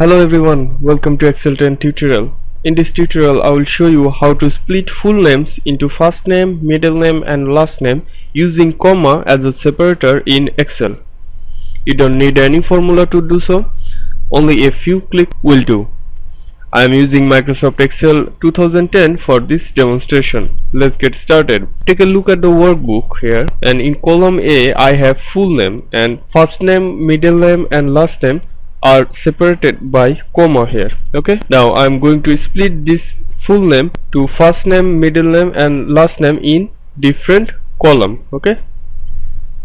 Hello everyone, welcome to Excel 10 tutorial. In this tutorial I will show you how to split full names into first name, middle name and last name using comma as a separator in Excel. You don't need any formula to do so, only a few clicks will do. I am using Microsoft Excel 2010 for this demonstration. Let's get started. Take a look at the workbook here and in column A I have full name and first name, middle name and last name are separated by comma here okay? Now I'm going to split this full name to first name middle name and last name in different column okay?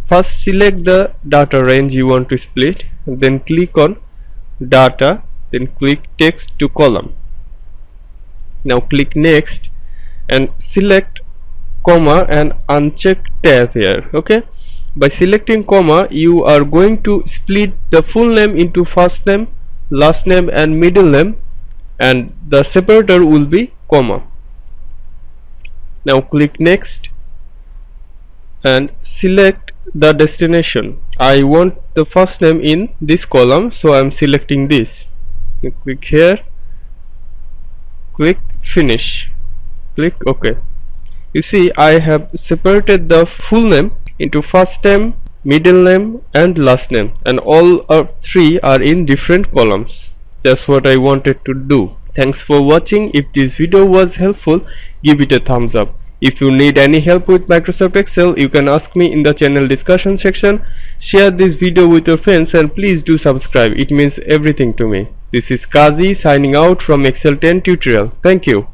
First select the data range you want to split then click on data then click text to column. Now click next and select comma and uncheck tab here okay by selecting comma you are going to split the full name into first name last name and middle name and the separator will be comma. Now click next and select the destination. I want the first name in this column so I'm selecting this. Click here click finish. Click ok. You see I have separated the full name into first name middle name and last name and all of three are in different columns that's what I wanted to do thanks for watching if this video was helpful give it a thumbs up if you need any help with Microsoft Excel, you can ask me in the channel discussion section. Share this video with your friends and please do subscribe. It means everything to me. This is Kazi signing out from Excel 10 tutorial. Thank you.